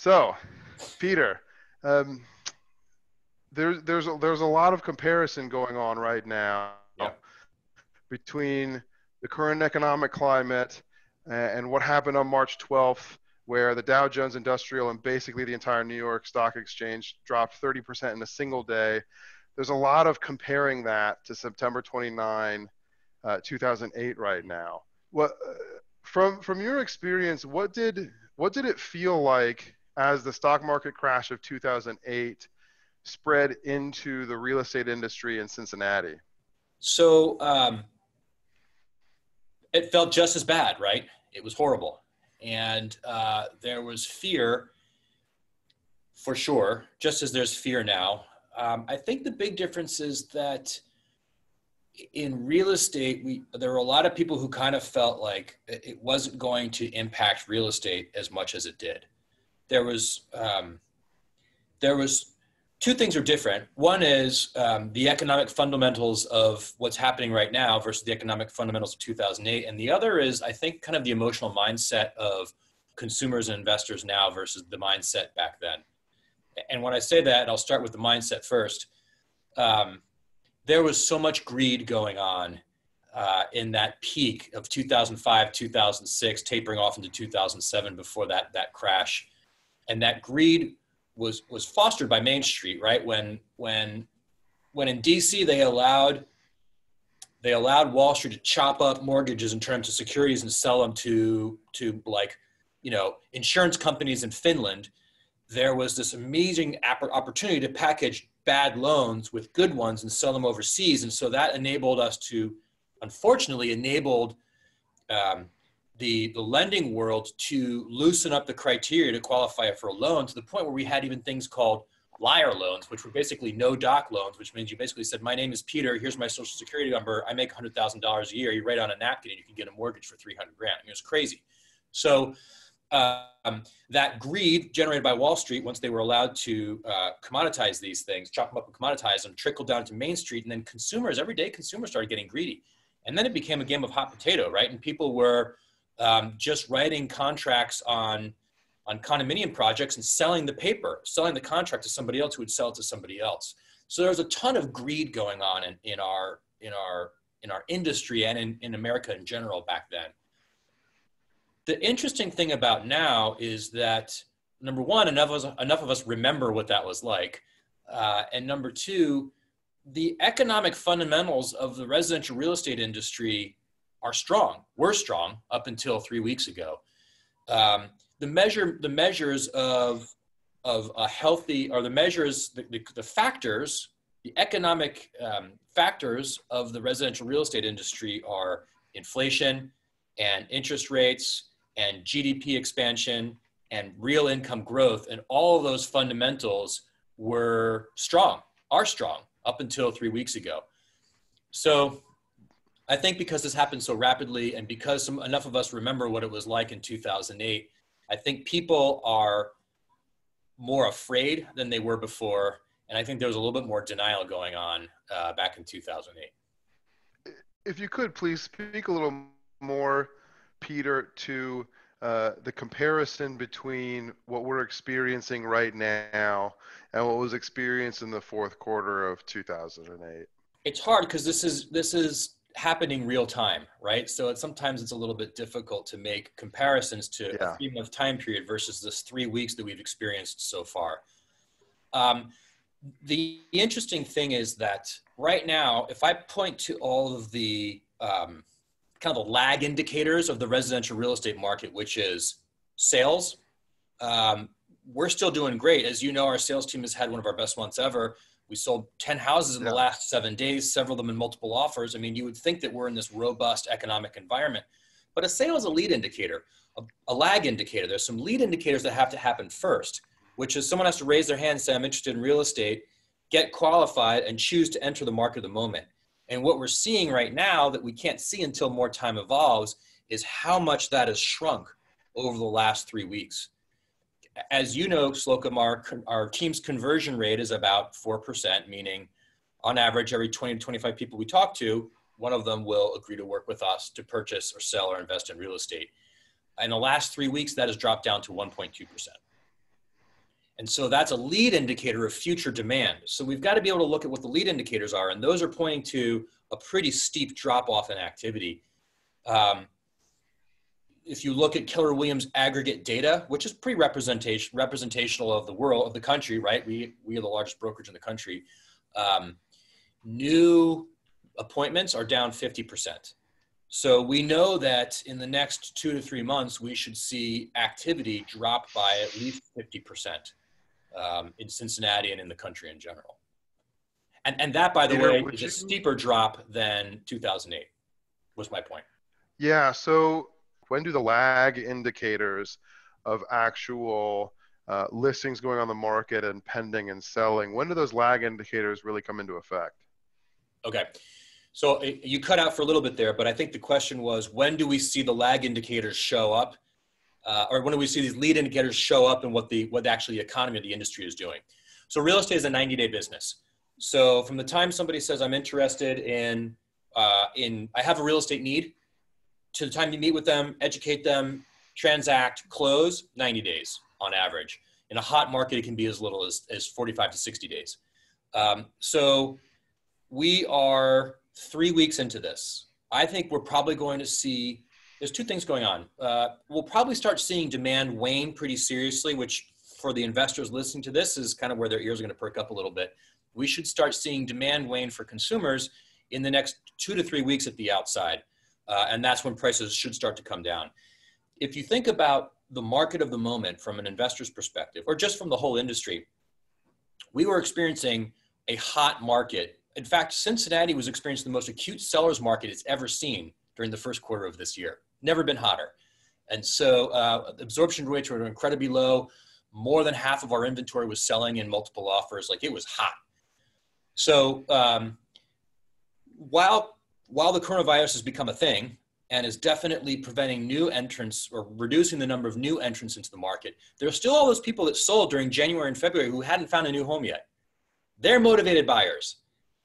So, Peter, um, there's there's a, there's a lot of comparison going on right now Yeah. between the current economic climate uh, and what happened on March 12th, where the Dow Jones Industrial and basically the entire New York Stock Exchange dropped 30% in a single day. There's a lot of comparing that to September 29, uh, 2008 right now. What uh, from from your experience, what did what did it feel like as the stock market crash of 2008 spread into the real estate industry in Cincinnati? So um, it felt just as bad, right? It was horrible. And uh, there was fear for sure, just as there's fear now. Um, I think the big difference is that in real estate, we there were a lot of people who kind of felt like it wasn't going to impact real estate as much as it did. There was um, there was two things are different. One is um, the economic fundamentals of what's happening right now versus the economic fundamentals of 2008, and the other is I think kind of the emotional mindset of consumers and investors now versus the mindset back then. And when I say that, I'll start with the mindset first. Um, there was so much greed going on uh, in that peak of 2005, 2006, tapering off into 2007 before that that crash, and that greed was was fostered by Main Street, right? When when when in DC they allowed they allowed Wall Street to chop up mortgages in terms of securities and sell them to to like you know insurance companies in Finland. There was this amazing opportunity to package bad loans with good ones and sell them overseas, and so that enabled us to, unfortunately, enabled um, the, the lending world to loosen up the criteria to qualify for a loan to the point where we had even things called liar loans, which were basically no doc loans, which means you basically said, My name is Peter, here's my social security number, I make $100,000 a year. You write on a napkin and you can get a mortgage for 300 grand. I mean, it was crazy. So um, that greed generated by Wall Street, once they were allowed to uh, commoditize these things, chop them up and commoditize them, trickled down to Main Street, and then consumers, everyday consumers started getting greedy. And then it became a game of hot potato, right? And people were um, just writing contracts on on condominium projects and selling the paper, selling the contract to somebody else who would sell it to somebody else. So there's a ton of greed going on in, in our in our in our industry and in, in America in general back then. The interesting thing about now is that number one, enough of us, enough of us remember what that was like, uh, and number two, the economic fundamentals of the residential real estate industry are strong. We're strong up until three weeks ago. Um, the measure, the measures of of a healthy, or the measures, the, the, the factors, the economic um, factors of the residential real estate industry are inflation and interest rates and GDP expansion and real income growth, and all of those fundamentals were strong, are strong up until three weeks ago. So I think because this happened so rapidly and because some, enough of us remember what it was like in 2008, I think people are more afraid than they were before. And I think there was a little bit more denial going on uh, back in 2008. If you could please speak a little more, Peter, to uh, the comparison between what we're experiencing right now and what was experienced in the fourth quarter of 2008. It's hard because this is this is happening real time, right? So it's, sometimes it's a little bit difficult to make comparisons to yeah. a three month time period versus this three weeks that we've experienced so far. Um, the interesting thing is that right now, if I point to all of the um, kind of the lag indicators of the residential real estate market, which is sales, um, we're still doing great. As you know, our sales team has had one of our best months ever. We sold 10 houses in yeah. the last seven days, several of them in multiple offers. I mean, you would think that we're in this robust economic environment. But a sale is a lead indicator, a, a lag indicator. There's some lead indicators that have to happen first, which is someone has to raise their hand and say, I'm interested in real estate, get qualified, and choose to enter the market at the moment. And what we're seeing right now that we can't see until more time evolves is how much that has shrunk over the last three weeks as you know, Slocomb, our, our team's conversion rate is about 4%, meaning on average, every 20 to 25 people we talk to, one of them will agree to work with us to purchase or sell or invest in real estate. In the last three weeks, that has dropped down to 1.2%. And so that's a lead indicator of future demand. So we've got to be able to look at what the lead indicators are, and those are pointing to a pretty steep drop off in activity. Um, if you look at Keller Williams aggregate data, which is pretty representation representational of the world of the country, right? We we are the largest brokerage in the country. Um, new appointments are down 50%. So we know that in the next two to three months, we should see activity drop by at least 50% um, in Cincinnati and in the country in general. And, and that, by the way, is you... a steeper drop than 2008, was my point. Yeah. So when do the lag indicators of actual uh, listings going on the market and pending and selling, when do those lag indicators really come into effect? Okay. So uh, you cut out for a little bit there, but I think the question was when do we see the lag indicators show up? Uh, or when do we see these lead indicators show up and what the what actually the economy of the industry is doing? So real estate is a 90 day business. So from the time somebody says I'm interested in uh, in I have a real estate need to the time you meet with them, educate them, transact, close, 90 days on average. In a hot market, it can be as little as, as 45 to 60 days. Um, so we are three weeks into this. I think we're probably going to see, there's two things going on. Uh, we'll probably start seeing demand wane pretty seriously, which for the investors listening to this is kind of where their ears are going to perk up a little bit. We should start seeing demand wane for consumers in the next two to three weeks at the outside. Uh, and that's when prices should start to come down. If you think about the market of the moment from an investor's perspective, or just from the whole industry, we were experiencing a hot market. In fact, Cincinnati was experiencing the most acute seller's market it's ever seen during the first quarter of this year. Never been hotter. And so uh, absorption rates were incredibly low. More than half of our inventory was selling in multiple offers. Like it was hot. So um, while while the coronavirus has become a thing and is definitely preventing new entrants or reducing the number of new entrants into the market, there are still all those people that sold during January and February who hadn't found a new home yet. They're motivated buyers,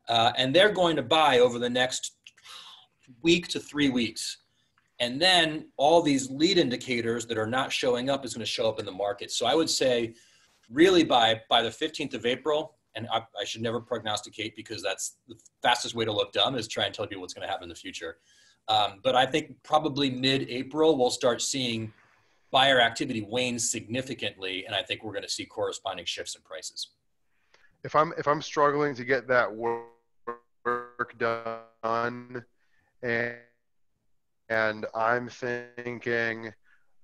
uh, and they're going to buy over the next week to three weeks. And then all these lead indicators that are not showing up is going to show up in the market. So I would say, really, by by the 15th of April, and I, I, should never prognosticate because that's the fastest way to look dumb is try and tell people what's going to happen in the future. Um, but I think probably mid-April we'll start seeing buyer activity wane significantly, and I think we're going to see corresponding shifts in prices. If I'm if I'm struggling to get that work done, and and I'm thinking,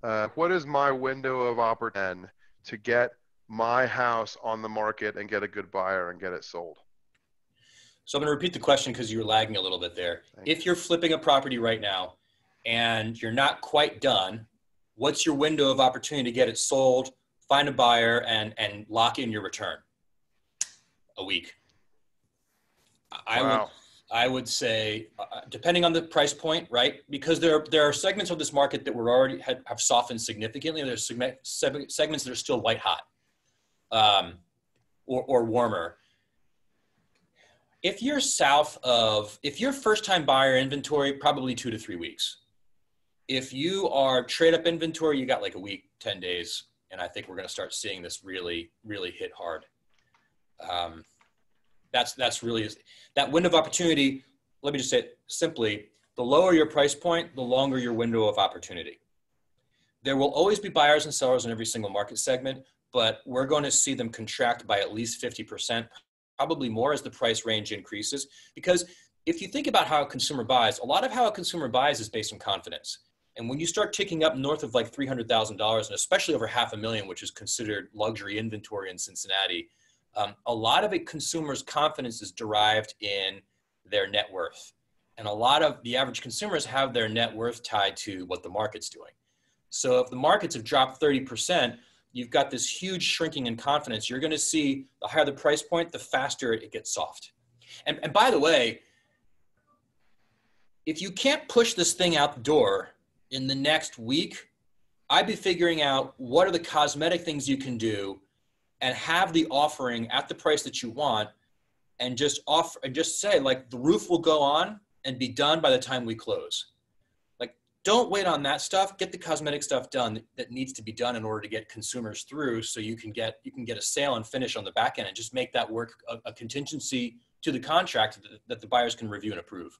uh, what is my window of opportunity to get my house on the market and get a good buyer and get it sold? So I'm going to repeat the question because you were lagging a little bit there. Thank if you're flipping a property right now and you're not quite done, what's your window of opportunity to get it sold, find a buyer, and and lock in your return? A week. I wow. would I would say, uh, depending on the price point, right? Because there there are segments of this market that were already had, have softened significantly. There's segments that are still white hot um, or, or warmer. If you're south of, if you're first time buyer inventory, probably two to three weeks. If you are trade up inventory, you got like a week, 10 days. And I think we're going to start seeing this really, really hit hard. Um, that's, that's really, is that window of opportunity. Let me just say it simply the lower your price point, the longer your window of opportunity. There will always be buyers and sellers in every single market segment, but we're going to see them contract by at least 50%, probably more as the price range increases. Because if you think about how a consumer buys, a lot of how a consumer buys is based on confidence. And when you start ticking up north of like $300,000, and especially over half a million, which is considered luxury inventory in Cincinnati, um, a lot of a consumer's confidence is derived in their net worth. And a lot of the average consumers have their net worth tied to what the market's doing. So if the markets have dropped 30%, you've got this huge shrinking in confidence. You're going to see the higher the price point, the faster it gets soft. And, and by the way, if you can't push this thing out the door in the next week, I'd be figuring out what are the cosmetic things you can do and have the offering at the price that you want and just offer and just say like the roof will go on and be done by the time we close don't wait on that stuff. Get the cosmetic stuff done that needs to be done in order to get consumers through, so you can get you can get a sale and finish on the back end, and just make that work a, a contingency to the contract that, that the buyers can review and approve.